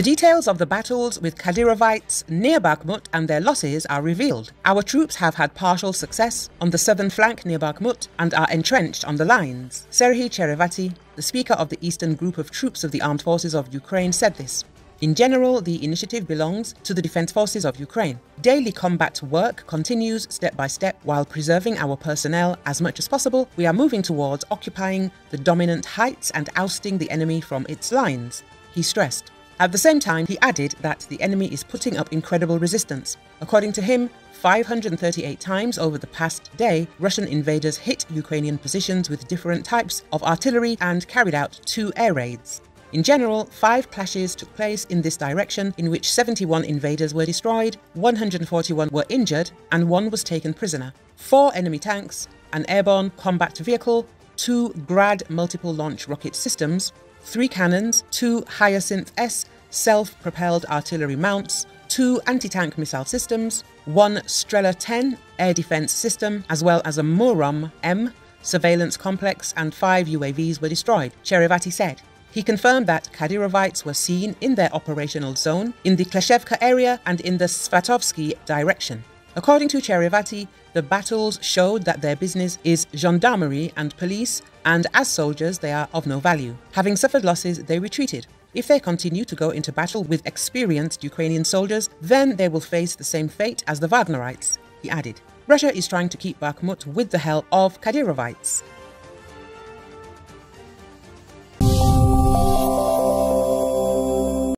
The details of the battles with Kadyrovites near Bakhmut and their losses are revealed. Our troops have had partial success on the southern flank near Bakhmut and are entrenched on the lines. Serhiy Cherevati, the speaker of the Eastern Group of Troops of the Armed Forces of Ukraine, said this. In general, the initiative belongs to the Defense Forces of Ukraine. Daily combat work continues step by step while preserving our personnel as much as possible. We are moving towards occupying the dominant heights and ousting the enemy from its lines, he stressed. At the same time, he added that the enemy is putting up incredible resistance. According to him, 538 times over the past day, Russian invaders hit Ukrainian positions with different types of artillery and carried out two air raids. In general, five clashes took place in this direction, in which 71 invaders were destroyed, 141 were injured, and one was taken prisoner. Four enemy tanks, an airborne combat vehicle, two Grad multiple launch rocket systems, three cannons, two Hyacinth S self propelled artillery mounts, two anti tank missile systems, one Strela 10 air defense system, as well as a Murom M surveillance complex, and five UAVs were destroyed, Cherevati said. He confirmed that Kadyrovites were seen in their operational zone in the Klishchiivka area and in the Svatovsky direction. According to Cherevati, the battles showed that their business is gendarmerie and police, and as soldiers, they are of no value. Having suffered losses, they retreated. If they continue to go into battle with experienced Ukrainian soldiers, then they will face the same fate as the Wagnerites, he added. Russia is trying to keep Bakhmut with the help of Kadyrovites.